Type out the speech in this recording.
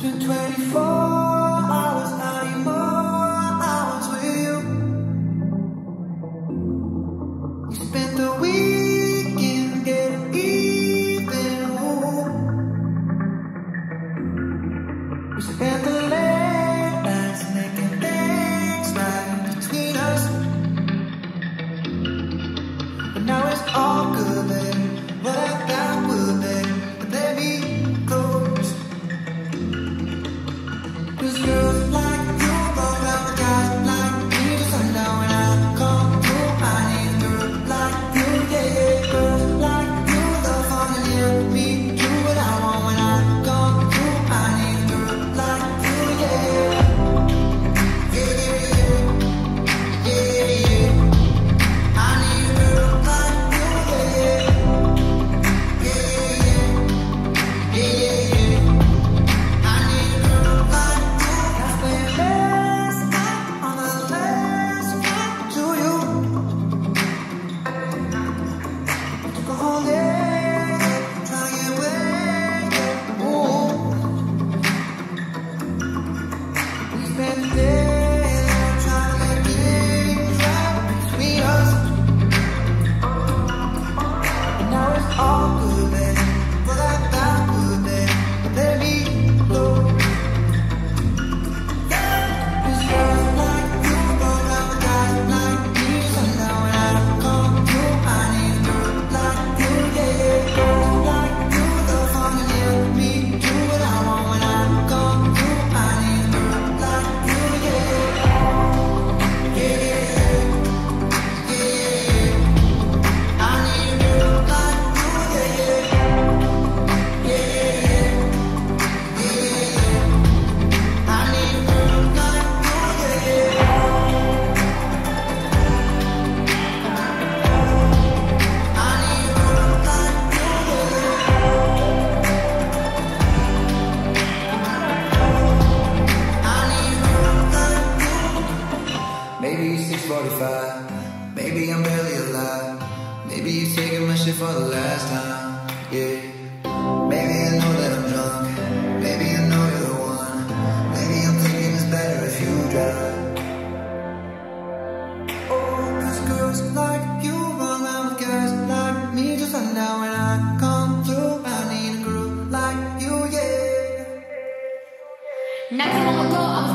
spent the 45. Maybe I'm barely alive. Maybe you're taking my shit for the last time. Yeah. Maybe I know that I'm drunk. Maybe I know you're the one. Maybe I'm thinking it's better if you drive. Oh, cause girls like you run around with guys like me just like now when I come through. I need a group like you, yeah. Next time I go,